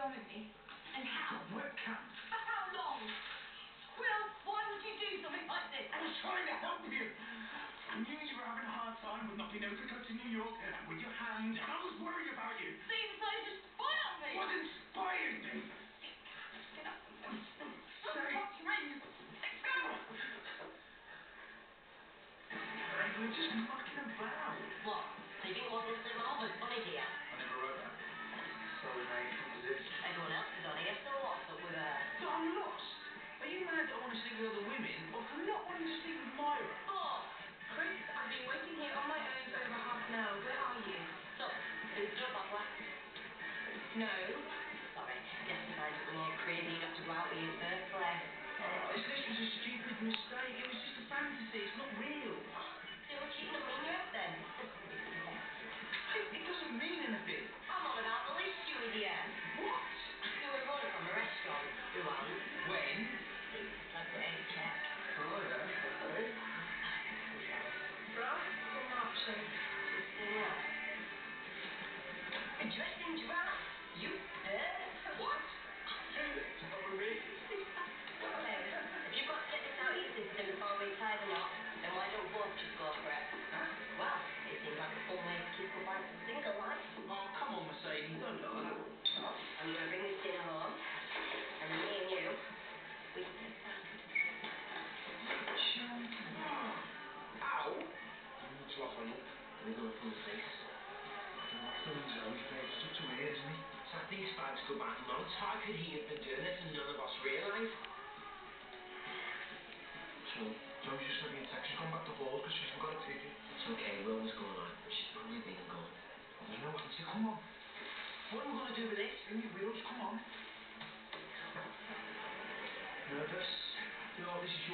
on with me? And how? Work camp. For how long? Will, why would you do something like this? I was trying to help you. I knew you were having a hard time with not being able to go to New York and with your hand, and I was worried about you. So you decided to spy on me? Wasn't spying me. Get up. Say- What's ring? Let's go. Hey, we were just mucking about. What? So you didn't want this to my mother's funny, dear? Everyone else is on here, so what's up with her? But I'm lost. Are you mad that I want to sleep with other women, or for not wanting to sleep with Myra? Oh, Chris, I've been waiting here on my own for over half an hour. Where are you? So, is offer? No. Sorry, you have to find something more crazy enough to go out with you in the first place. Oh, this was a stupid mistake. It was just a fantasy. It's not real. So you're keeping them dressing giraffe? You? What? If you've got to get this out of your system before we tie the knot, then why don't both just go for it? On up. And they're going to pull face. What's the reason? He's very such a weird, isn't he? So these fags go back months. How could he have been doing this and none of us realise? So, Joe's just sent me a text. She's gone back to Hall because she's forgot a ticket. It's okay, Will was going on. She's probably been gone. There's no answer. Come on. What are we going to do with this? In your wheels, come on. Nervous? No, this is your